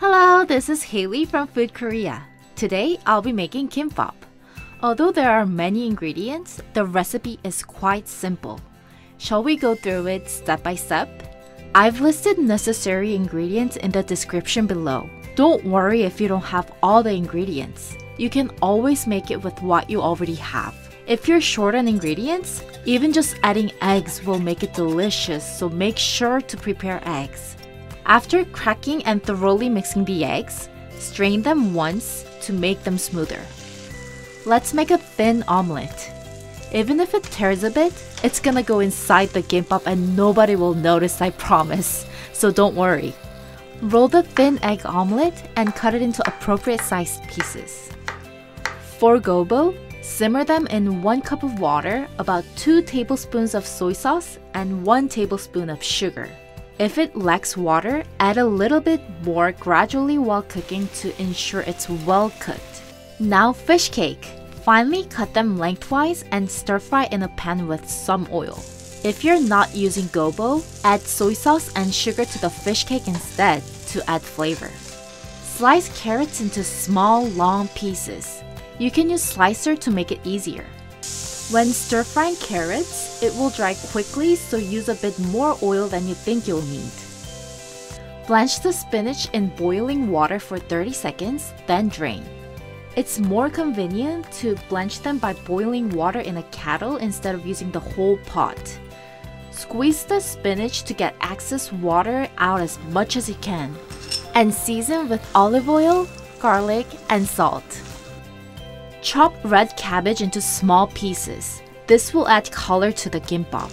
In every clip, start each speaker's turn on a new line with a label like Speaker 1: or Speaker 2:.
Speaker 1: Hello, this is Haley from Food Korea. Today I'll be making kimbap. Although there are many ingredients, the recipe is quite simple. Shall we go through it step by step? I've listed necessary ingredients in the description below. Don't worry if you don't have all the ingredients. You can always make it with what you already have. If you're short on ingredients, even just adding eggs will make it delicious, so make sure to prepare eggs. After cracking and thoroughly mixing the eggs, strain them once to make them smoother. Let's make a thin omelette. Even if it tears a bit, it's gonna go inside the gimbap and nobody will notice, I promise. So don't worry. Roll the thin egg omelette and cut it into appropriate sized pieces. For gobo, Simmer them in 1 cup of water, about 2 tablespoons of soy sauce, and 1 tablespoon of sugar. If it lacks water, add a little bit more gradually while cooking to ensure it's well cooked. Now fish cake. Finally cut them lengthwise and stir fry in a pan with some oil. If you're not using gobo, add soy sauce and sugar to the fish cake instead to add flavor. Slice carrots into small, long pieces. You can use slicer to make it easier. When stir frying carrots, it will dry quickly so use a bit more oil than you think you'll need. Blanch the spinach in boiling water for 30 seconds, then drain. It's more convenient to blanch them by boiling water in a kettle instead of using the whole pot. Squeeze the spinach to get excess water out as much as you can. And season with olive oil, garlic, and salt. Chop red cabbage into small pieces. This will add color to the gimbap.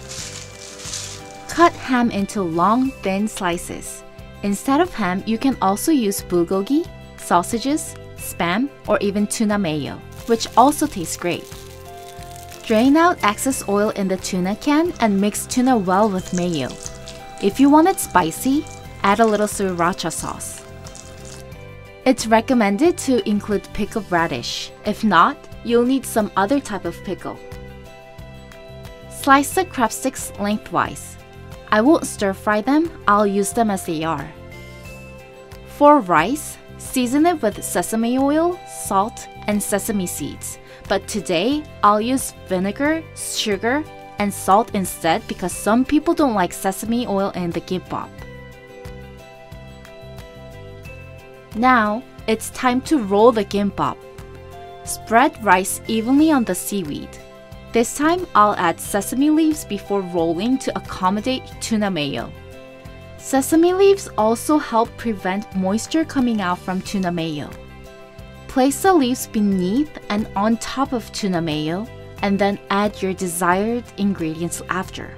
Speaker 1: Cut ham into long, thin slices. Instead of ham, you can also use bulgogi, sausages, spam, or even tuna mayo, which also tastes great. Drain out excess oil in the tuna can and mix tuna well with mayo. If you want it spicy, add a little sriracha sauce. It's recommended to include pickled radish. If not, you'll need some other type of pickle. Slice the crab sticks lengthwise. I won't stir fry them, I'll use them as they are. For rice, season it with sesame oil, salt, and sesame seeds. But today, I'll use vinegar, sugar, and salt instead because some people don't like sesame oil in the gimbap. Now, it's time to roll the gimbap. Spread rice evenly on the seaweed. This time, I'll add sesame leaves before rolling to accommodate tuna mayo. Sesame leaves also help prevent moisture coming out from tuna mayo. Place the leaves beneath and on top of tuna mayo, and then add your desired ingredients after.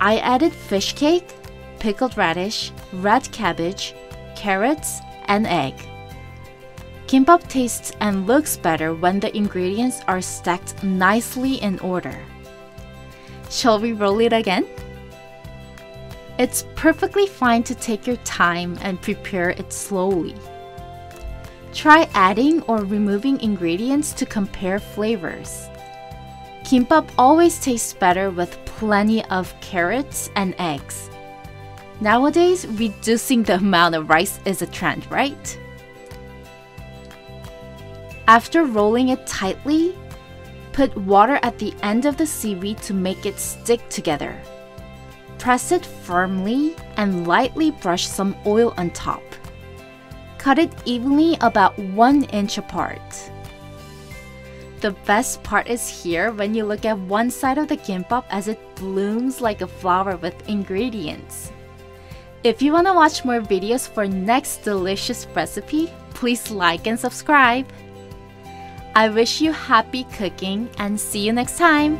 Speaker 1: I added fish cake, pickled radish, red cabbage, carrots, and egg. Kimbap tastes and looks better when the ingredients are stacked nicely in order. Shall we roll it again? It's perfectly fine to take your time and prepare it slowly. Try adding or removing ingredients to compare flavors. Kimbap always tastes better with plenty of carrots and eggs. Nowadays, reducing the amount of rice is a trend, right? After rolling it tightly, put water at the end of the seaweed to make it stick together. Press it firmly and lightly brush some oil on top. Cut it evenly about 1 inch apart. The best part is here when you look at one side of the gimbap as it blooms like a flower with ingredients. If you want to watch more videos for next delicious recipe, please like and subscribe. I wish you happy cooking and see you next time!